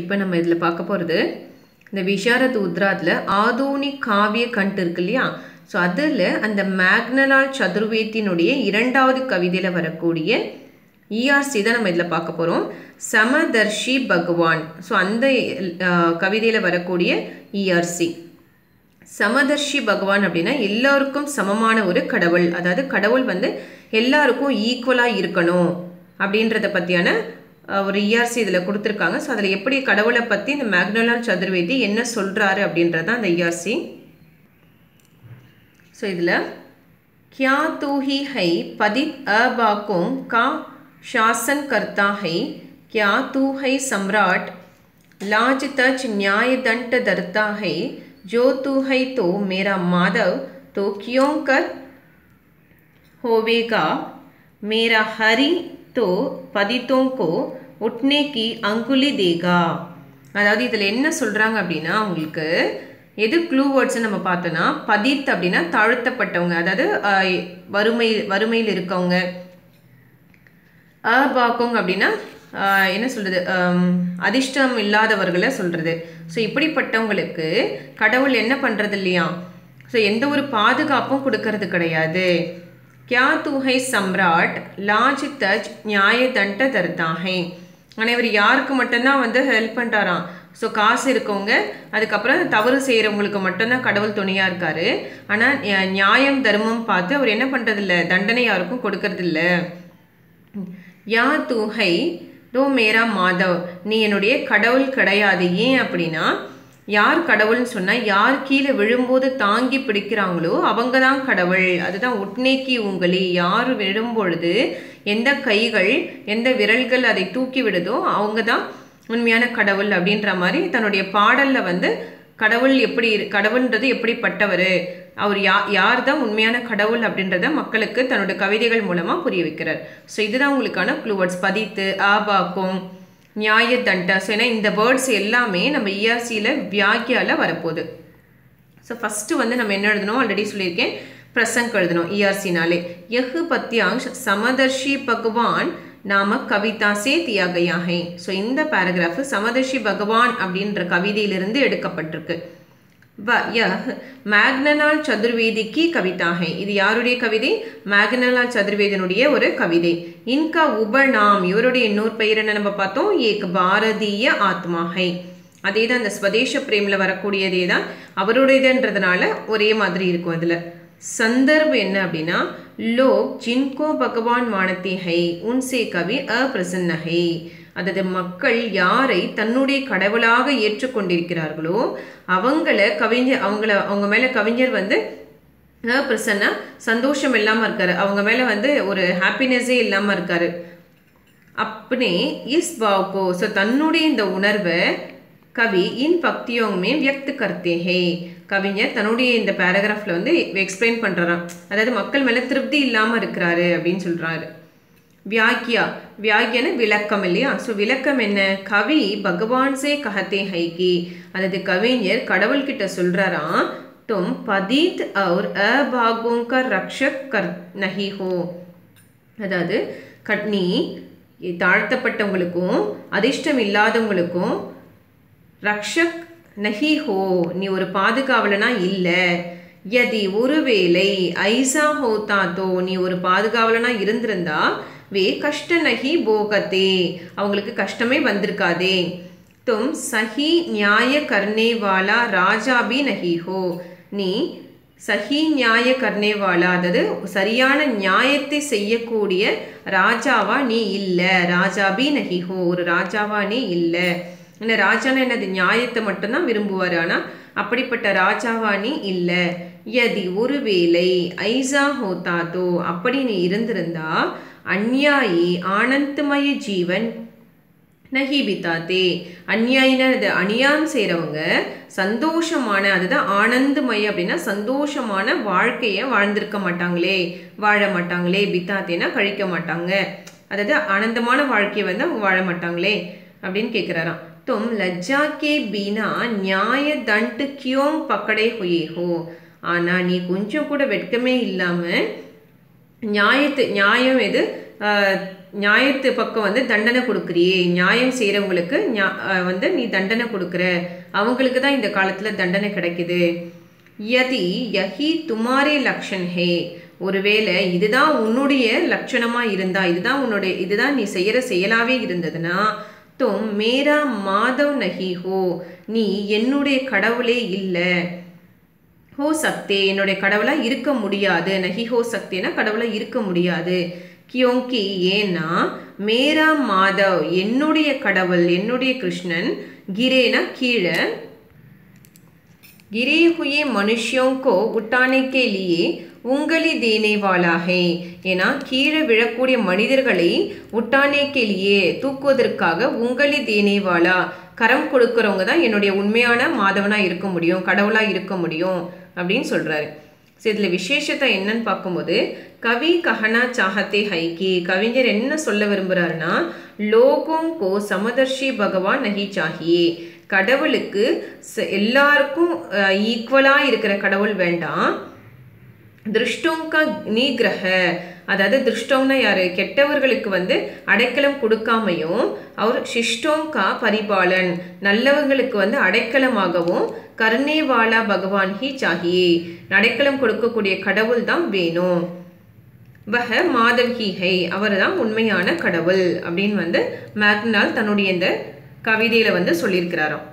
இப்போ நம்ம இதில் பார்க்க போகிறது இந்த விஷாரத் உத்ராத்தில் ஆதோனி காவிய கண்ட் இருக்கு இல்லையா? ஸோ அதில் அந்த மேக்னலால் சதுர்வேத்தினுடைய இரண்டாவது கவிதையில் வரக்கூடிய இஆர்சி தான் நம்ம இதில் பார்க்க போகிறோம் சமதர்ஷி பகவான். ஸோ அந்த கவிதையில் வரக்கூடிய இஆர்சி சமதர்ஷி பகவான் அப்படின்னா எல்லாருக்கும் சமமான ஒரு கடவுள். அதாவது கடவுள் வந்து எல்லாருக்கும் ஈக்குவலாக இருக்கணும் அப்படின்றத பற்றியான ஒரு இஆர்சி இதில் கொடுத்துருக்காங்க ஸோ அதில் எப்படி கடவுளை பற்றி இந்த மேக்னலால் சதுர்வேதி என்ன சொல்கிறாரு அப்படின்றது தான் அந்த இஆர்சி ஸோ இதில் கியா தூஹி ஹை பதித் அபாக்கும் கா शासन करता है क्या तू है सम्राट लाज तज न्याय दंड धरता है जो तू है तो मेरा माधव तो क्यों कर होवेगा मेरा हरि तो पदितों को उठने की अंगुली देगा அதாவது இதில் என்ன சொல்கிறாங்க அப்படின்னா உங்களுக்கு எது க்ளூ வேர்ட்ஸ் நம்ம பார்த்தோன்னா பதித் அப்படின்னா தாழ்த்தப்பட்டவங்க அதாவது வறுமை வறுமையில் இருக்கவங்க அபாக்கோங் அப்படின்னா என்ன சொல்கிறது அதிர்ஷ்டம் இல்லாதவர்களை சொல்கிறது ஸோ இப்படிப்பட்டவங்களுக்கு கடவுள் என்ன பண்ணுறது இல்லையா ஸோ எந்த ஒரு பாதுகாப்பும் கொடுக்கறது கிடையாது கியா தூஹை சம்ராட் லாஜ் தஜ் நியாய தண்ட தர்தாஹை ஆனால் இவர் யாருக்கு மட்டும்தான் வந்து ஹெல்ப் பண்ணுறாராம் ஸோ காசு இருக்கவங்க அதுக்கப்புறம் தவறு செய்கிறவங்களுக்கு மட்டும்தான் கடவுள் துணையாக இருக்காரு. ஆனால் நியாயம் தர்மம் பார்த்து அவர் என்ன பண்ணுறதில்ல தண்டனை யாருக்கும் கொடுக்கறதில்ல. யா தூஹை தோ மேரா மாதவ் நீ என்னுடைய கடவுள் கிடையாது. ஏன் அப்படின்னா யார் கடவுள்னு சொன்னால் யார் கீழே விழும்போது தாங்கி பிடிக்கிறாங்களோ அவங்க தான் கடவுள். அதுதான் உட்நீக்கி உங்களி. யார் விழும்பொழுது எந்த கைகள் எந்த விரல்கள் அதை தூக்கி விடுதோ அவங்க தான் உண்மையான கடவுள் அப்படின்ற மாதிரி தன்னுடைய பாடலில் வந்து கடவுள் எப்படி கடவுள்ன்றது எப்படிப்பட்டவர் அவர் யா யார் தான் உண்மையான கடவுள் அப்படின்றத மக்களுக்கு தன்னோட கவிதைகள் மூலமாக புரிய வைக்கிறார். ஸோ இதுதான் உங்களுக்கான க்ளூவர்ட்ஸ் பதித்து ஆபாக்கும். நியாய தண்டா ஸோ ஏன்னா இந்த வேர்ட்ஸ் எல்லாமே நம்ம இஆர்சியில் வியாக்கியால் வரப்போகுது. ஸோ ஃபஸ்ட்டு வந்து நம்ம என்ன எழுதணும்? ஆல்ரெடி சொல்லியிருக்கேன். பிரசங்க் எழுதணும் இஆர்சினாலே எஹு பத்தியாங்ஷ் சமதர்ஷி பகவான் நாம கவிதா சே தியாகையாகை. ஸோ இந்த பேராகிராஃப் சமதர்ஷி பகவான் அப்படின்ற கவிதையிலிருந்து எடுக்கப்பட்டிருக்கு. வ யஹ் மேக்னனால் சதுர்வேதிக்கு கவிதா ஹை. இது யாருடைய கவிதை? மேக்னலால் சதுர்வேதனுடைய ஒரு கவிதை. இன்கா உபநாம் இவருடைய இன்னொரு பெயர் என்ன நம்ம பார்த்தோம்? ஏக் பாரதிய ஆத்மா ஹை. அதே தான் அந்த ஸ்வதேச பிரேமில் வரக்கூடியதே தான் அவருடையதுன்றதுனால ஒரே மாதிரி இருக்கும் அதில். சந்தர்ப் என்ன அப்படின்னா லோக் ஜின்கோ பகவான் மானத்தி ஹை உன்சே கவி அபிரசன்ன ஹை. அதாவது மக்கள் யாரை தன்னுடைய கடவுளாக ஏற்றுக்கொண்டிருக்கிறார்களோ அவங்கள கவிஞர் அவங்கள அவங்க மேலே கவிஞர் வந்து பிரசன்னா சந்தோஷம் இல்லாமல் இருக்காரு. அவங்க மேலே வந்து ஒரு ஹாப்பினஸே இல்லாமல் இருக்காரு. அப்பனே இஸ் பாவ்கோ ஸோ தன்னுடைய இந்த உணர்வை கவி இன் பக்தியோங்கமே வியக்து கர்த்தே ஹே கவிஞர் தன்னுடைய இந்த பேராகிராஃபில் வந்து எக்ஸ்பிளைன் பண்ணுறாராம் அதாவது மக்கள் மேலே திருப்தி இல்லாமல் இருக்கிறாரு அப்படின்னு சொல்கிறாரு வியாக்கியா வியாக்கியான விளக்கம் இல்லையா ஸோ விளக்கம் என்ன கவி பகவான் சே கஹத்தே ஹைகி அதாவது கவிஞர் கடவுள்கிட்ட சொல்கிறாராம் तुम पतित और अभागों का रक्षक कर नहीं हो அதாவது நீ தாழ்த்தப்பட்டவங்களுக்கும் அதிர்ஷ்டம் இல்லாதவங்களுக்கும் ரக்ஷக் நஹி ஹோ நீ ஒரு பாதுகாவலனா இல்லை யதி ஒருவேளை ஐசா ஹோதாத்தோ நீ ஒரு பாதுகாவலனா இருந்திருந்தா வே கஷ்ட போகதே அவங்களுக்கு கஷ்டமே வந்திருக்காதே. தும் சஹி நியாய கர்ணேவாலா ராஜாபி நகிஹோ நீ சஹி நியாய கர்னேவாலா அதாவது சரியான நியாயத்தை செய்யக்கூடிய ராஜாவா நீ இல்லை. ராஜாபி நஹிஹோ ஒரு ராஜாவா நீ இல்லை. என்ன ராஜானா என்னது? நியாயத்தை மட்டும்தான் விரும்புவார். ஆனால் அப்படிப்பட்ட ராஜாவா நீ இல்லை. யதி ஒருவேளை ஐசா ஹோதாதோ அப்படி நீ இருந்திருந்தா அந்யாயி ஆனந்தமய ஜீவன் நஹி பிதாத்தே அந்நியாயின அது அநியாயம் செய்கிறவங்க சந்தோஷமான அதுதான் ஆனந்தமய அப்படின்னா சந்தோஷமான வாழ்க்கையை வாழ்ந்திருக்க மாட்டாங்களே வாழ மாட்டாங்களே பித்தாத்தேனா கழிக்க மாட்டாங்க. அதாவது ஆனந்தமான வாழ்க்கையை வந்து அவங்க வாழ மாட்டாங்களே அப்படின்னு கேட்குறாராம் தும் லஜ்ஜா கே பீனா நியாய தண்டு கியோங் பக்கடை ஹுயே ஹோ ஆனால் நீ கொஞ்சம் கூட வெட்கமே இல்லாமல் நியாயத்து நியாயம் எது? நியாயத்து பக்கம் வந்து தண்டனை கொடுக்குறியே. நியாயம் செய்கிறவங்களுக்கு வந்து நீ தண்டனை கொடுக்குற. அவங்களுக்கு தான் இந்த காலத்தில் தண்டனை கிடைக்குது. யதி யஹி துமாரே லக்ஷன் ஹே. ஒருவேளை இதுதான் உன்னுடைய லட்சணமாக இருந்தா இதுதான் உன்னுடைய இதுதான் நீ செய்கிற செயலாகவே இருந்ததுன்னா தும் மேரா மாதவ் நஹி ஹோ. நீ என்னுடைய கடவுளே இல்லை. ஹோ சக்தே என்னுடைய கடவுளாக இருக்க முடியாது நஹி ஹோ சக்தேனா கடவுளாக இருக்க முடியாது கியோங்கி ஏன்னா மேரா மாதவ் என்னுடைய கடவுள் என்னுடைய கிருஷ்ணன் கிரேனா கீழே गिरे हुए मनुष्यों को उठाने के लिए உங்களி தேனே வாலாகை ஏன்னா கீழே விழக்கூடிய மனிதர்களை உட்டானே கேலியே தூக்குவதற்காக உங்களி தேனே வாலா கரம் கொடுக்கறவங்க தான் என்னுடைய உண்மையான மாதவனா இருக்க முடியும் கடவுளா இருக்க முடியும் அப்படின்னு சொல்கிறாரு ஸோ இதில் விசேஷத்தை என்னன்னு பார்க்கும்போது கவி கஹனா சாகத்தே ஹைகி. கவிஞர் என்ன சொல்ல விரும்புகிறாருன்னா லோகோம் கோ சமதர்ஷி பகவான் நகி சாகியே கடவுளுக்கு எல்லாருக்கும் ஈக்குவலாக இருக்கிற கடவுள் வேண்டாம். திருஷ்டோங்கா நீகிரக அதாவது திருஷ்டோங்னா யார்? கெட்டவர்களுக்கு வந்து அடைக்கலம் கொடுக்காமையும் அவர் சிஷ்டோங்கா பரிபாலன். நல்லவங்களுக்கு வந்து அடைக்கலமாகவும் கருணேவாலா பகவான் ஹி சாகியே நடைக்களம் கொடுக்கக்கூடிய கடவுள் தான் வேணும் வஹ மாதவ் ஹி ஹை அவர் தான் உண்மையான கடவுள் அப்படின்னு வந்து மேக்னால் தன்னுடைய இந்த கவிதையில் வந்து சொல்லியிருக்கிறாராம்.